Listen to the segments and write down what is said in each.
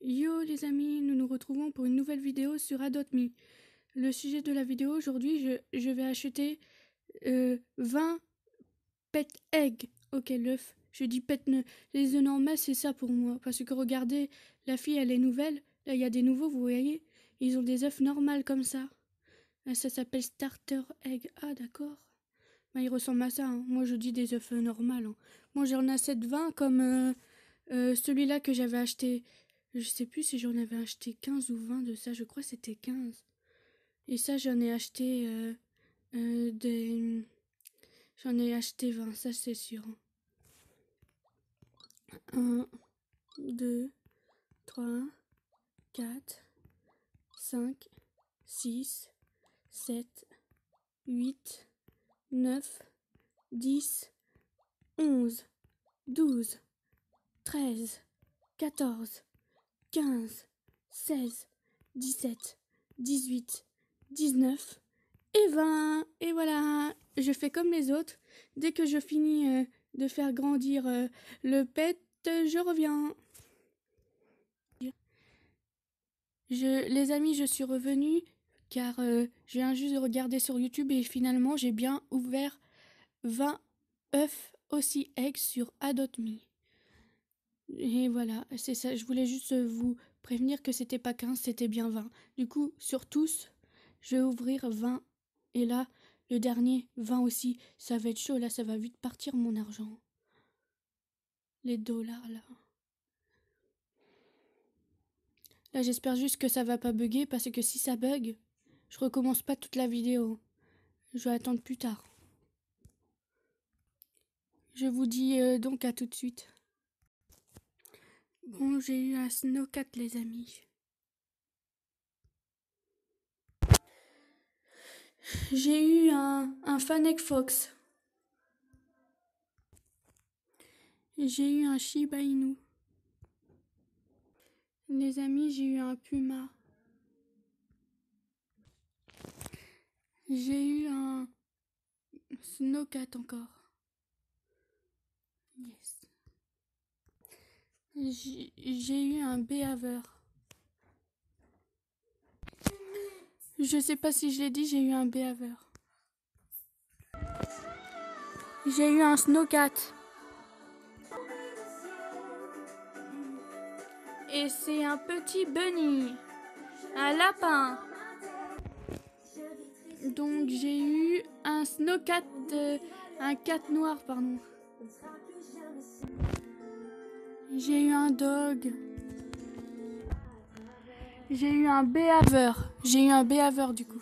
Yo les amis, nous nous retrouvons pour une nouvelle vidéo sur Adopt Me. Le sujet de la vidéo aujourd'hui, je, je vais acheter euh, 20 pet eggs. Ok, l'œuf. Je dis pet ne. Les œufs normaux, c'est ça pour moi. Parce que regardez, la fille, elle est nouvelle. Là, il y a des nouveaux, vous voyez. Ils ont des œufs normaux comme ça. Ah, ça s'appelle starter egg. Ah, d'accord. Bah, ils ressemblent à ça. hein. Moi, je dis des œufs normaux. hein. Moi, j'en ai 7 20 comme euh, euh, celui-là que j'avais acheté. Je sais plus si j'en avais acheté 15 ou 20 de ça. Je crois que c'était 15. Et ça, j'en ai acheté euh, euh, des. J'en ai acheté 20, ça c'est sûr. 1, 2, 3, 4, 5, 6, 7, 8, 9, 10, 11, 12, 13, 14, 15, 16, 17, 18, 19 et 20. Et voilà, je fais comme les autres. Dès que je finis euh, de faire grandir euh, le pet, je reviens. Je, les amis, je suis revenue car euh, je viens juste de regarder sur YouTube et finalement j'ai bien ouvert 20 œufs aussi eggs sur Adopt Me. Et voilà, c'est ça. Je voulais juste vous prévenir que c'était pas 15, c'était bien 20. Du coup, sur tous, je vais ouvrir 20. Et là, le dernier, 20 aussi. Ça va être chaud, là, ça va vite partir mon argent. Les dollars, là. Là, j'espère juste que ça va pas bugger, parce que si ça bug, je recommence pas toute la vidéo. Je vais attendre plus tard. Je vous dis euh, donc à tout de suite. Bon, j'ai eu un snowcat, les amis. J'ai eu un, un Fox. J'ai eu un Shiba Inu. Les amis, j'ai eu un Puma. J'ai eu un Snowcat encore. Yes. J'ai eu un béhaveur. Je sais pas si je l'ai dit, j'ai eu un béhaveur. J'ai eu un snowcat. Et c'est un petit bunny. Un lapin. Donc j'ai eu un snowcat, euh, un cat noir, pardon. J'ai eu un dog. J'ai eu un béhaveur. J'ai eu un béhaveur du coup.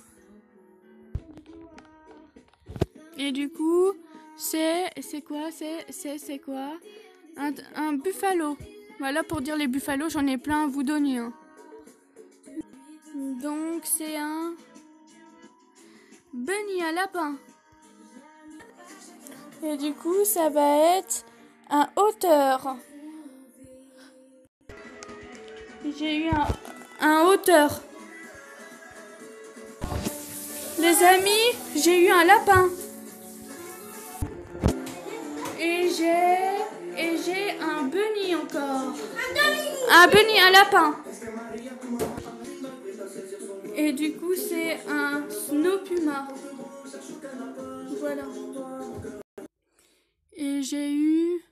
Et du coup, c'est c'est quoi? C'est c'est c'est quoi? Un, un buffalo. Voilà pour dire les buffalos, j'en ai plein à vous donner. hein. Donc c'est un bunny à lapin. Et du coup, ça va être un hauteur. J'ai eu un, hauteur. Les amis, j'ai eu un lapin. Et j'ai et j'ai un bunny encore. Un bunny, un lapin. Et du coup, c'est un snow puma. Voilà. Et j'ai eu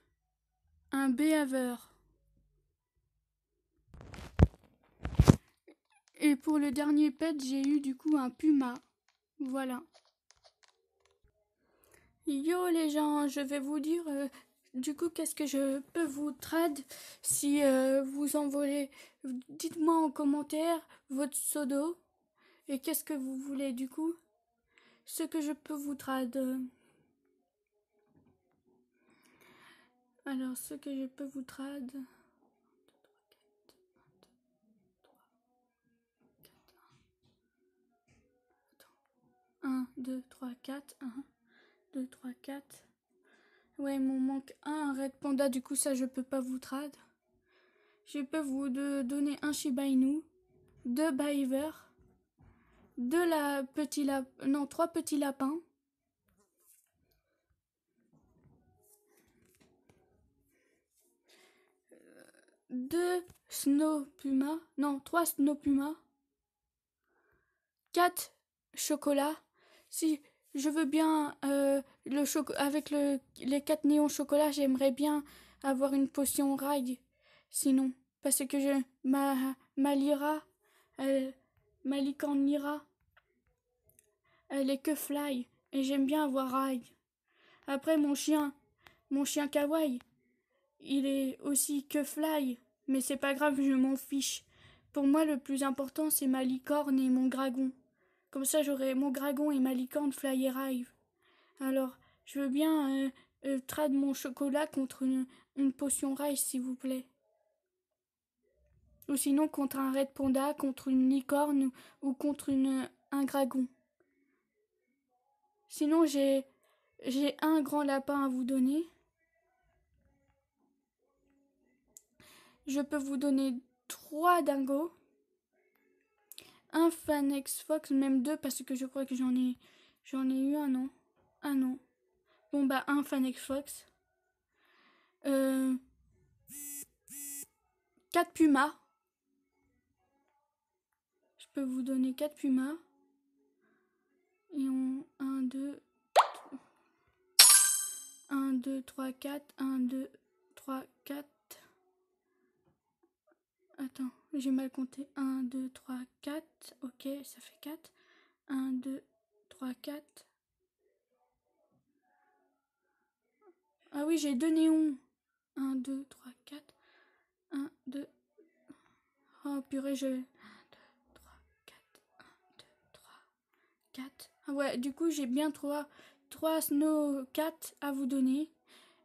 un béhaveur. Et pour le dernier pet, j'ai eu du coup un puma. Voilà. Yo les gens, je vais vous dire euh, du coup qu'est-ce que je peux vous trad si euh, vous envolez. Dites-moi en commentaire votre pseudo et qu'est-ce que vous voulez du coup. Ce que je peux vous trad. Alors ce que je peux vous trad. 1, 2, 3, 4. 1, 2, 3, 4. Ouais, il m'en manque un Red Panda, du coup, ça, je peux pas vous trad. Je peux vous donner un Shiba Inu, deux Beaver, deux la petits lap... non, trois petits lapins. deux Snow Puma, non, trois Snow Puma, quatre chocolats. Si je veux bien euh, le avec le, les quatre néons chocolat, j'aimerais bien avoir une potion rail. Sinon, parce que je ma ma lira, elle, ma elle est que fly et j'aime bien avoir rail. Après mon chien, mon chien kawaii, il est aussi que fly, mais c'est pas grave, je m'en fiche. Pour moi, le plus important, c'est ma licorne et mon dragon. Comme ça, j'aurai mon dragon et ma licorne fly et rive. Alors, je veux bien euh, euh, trade mon chocolat contre une, potion rail, s'il vous plaît. Ou sinon contre un red panda, contre une licorne ou, contre une, un dragon. Sinon, j'ai j'ai un grand lapin à vous donner. Je peux vous donner trois dingos. Un Fanex Fox, même deux parce que je crois que j'en ai j'en ai eu un non? Un non. Bon bah un Fanex Fox. Euh, quatre pumas. Je peux vous donner quatre pumas. Et on 1 2 1 2 3 4 1 2 3 4 Attends, j'ai mal compté. 1, 2, 3, 4. Ok, ça fait 4. 1, 2, 3, 4. Ah oui, j'ai deux néons. 1, 2, 3, 4. 1, 2. Oh purée, je... 1, 2, 3, 4. 1, 2, 3, 4. Ah ouais, du coup, j'ai bien 3, 3 Snow 4 à vous donner.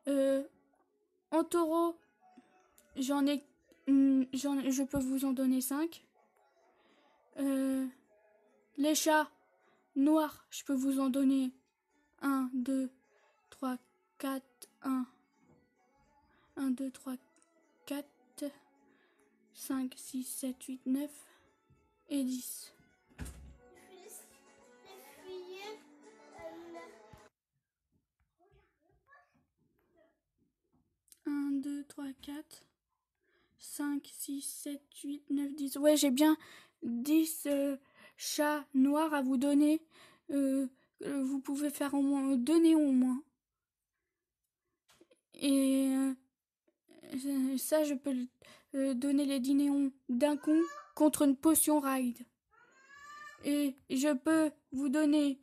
Euh, en taureau, j'en ai je peux vous en donner 5. Euh, les chats noirs, je peux vous en donner 1, 2, 3, 4, 1. 1, 2, 3, 4, 5, 6, 7, 8, 9 et 10. 1, 2, 3, 4. 5, 6, 7, 8, 9, 10. Ouais, j'ai bien 10 euh, chats noirs à vous donner. Euh, euh, vous pouvez faire au moins deux néons au moins. Et ça, je peux donner les 10 néons d'un coup contre une potion ride. Et je peux vous donner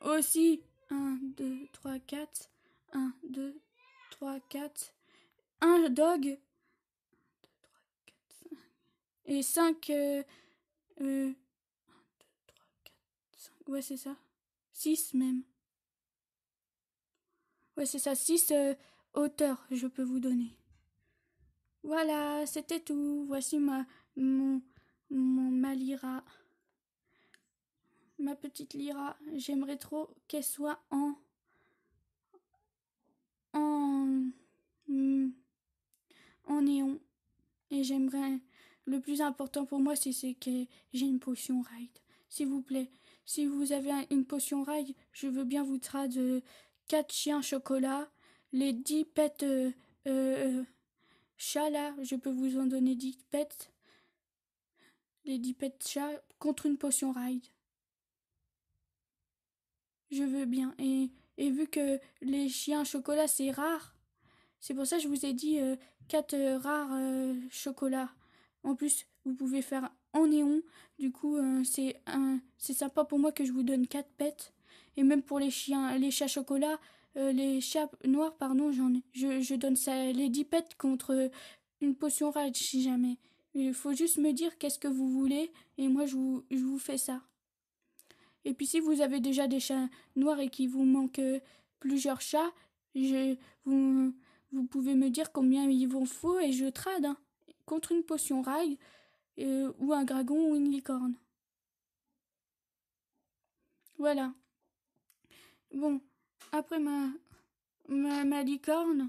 aussi 1, 2, 3, 4. 1, 2, 3, 4. Un dog et 5. Euh, 1, 2, 3, 4, 5. Ouais, c'est ça. 6 même. Ouais, c'est ça. 6 euh, hauteurs, je peux vous donner. Voilà, c'était tout. Voici ma, mon, mon, ma lyra. Ma petite lyra. J'aimerais trop qu'elle soit en. En. En néon. Et j'aimerais le plus important pour moi, c'est que j'ai une potion ride. S'il vous plaît, si vous avez une potion ride, je veux bien vous traduire 4 chiens chocolat, les 10 pets euh, euh, chats là, je peux vous en donner 10 pets. Les 10 pets chats contre une potion ride. Je veux bien. Et, vu que les chiens chocolat c'est rare, c'est pour ça que je vous ai dit 4 euh, rares chocolats. En plus, vous pouvez faire en néon. Du coup, euh, c'est un, c'est sympa pour moi que je vous donne quatre pets. Et même pour les chiens, les chats chocolat, euh, les chats noirs, pardon, j'en. Je, je donne ça les 10 pets contre une potion rage si jamais. Il faut juste me dire qu'est-ce que vous voulez et moi je vous, je vous fais ça. Et puis si vous avez déjà des chats noirs et qu'il vous manque euh, plusieurs chats, je, vous, vous pouvez me dire combien il vous faut et je trade. Hein contre une potion rail euh, ou un dragon ou une licorne. Voilà. Bon, après ma, ma, ma licorne,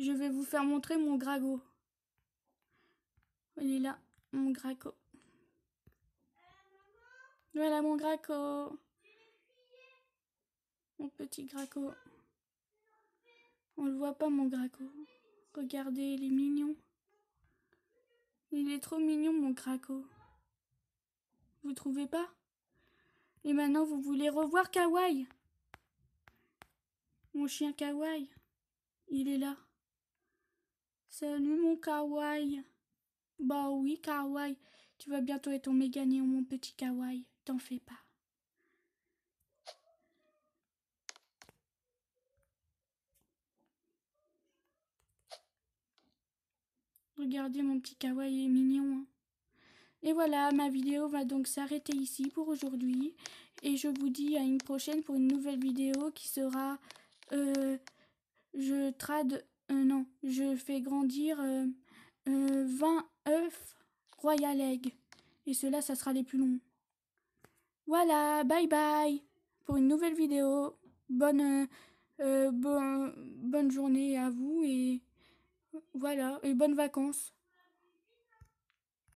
je vais vous faire montrer mon grago. Il est là, mon graco. Voilà mon graco. Mon petit graco. On le voit pas mon graco. Regardez, il est mignon. Trop mignon, mon craco. Vous trouvez pas? Et maintenant, vous voulez revoir Kawaii? Mon chien Kawaii. Il est là. Salut, mon Kawaii. Bah oui, Kawaii. Tu vas bientôt être ton méga néon, mon petit Kawaii. T'en fais pas. Regardez mon petit kawaii mignon. Hein. Et voilà, ma vidéo va donc s'arrêter ici pour aujourd'hui. Et je vous dis à une prochaine pour une nouvelle vidéo qui sera... Euh, je trade... Euh, non, je fais grandir 20 euh, œufs Royal Egg. Et cela, ça sera les plus longs. Voilà, bye bye pour une nouvelle vidéo. Bonne, bonne journée à vous et... Voilà, et bonnes vacances.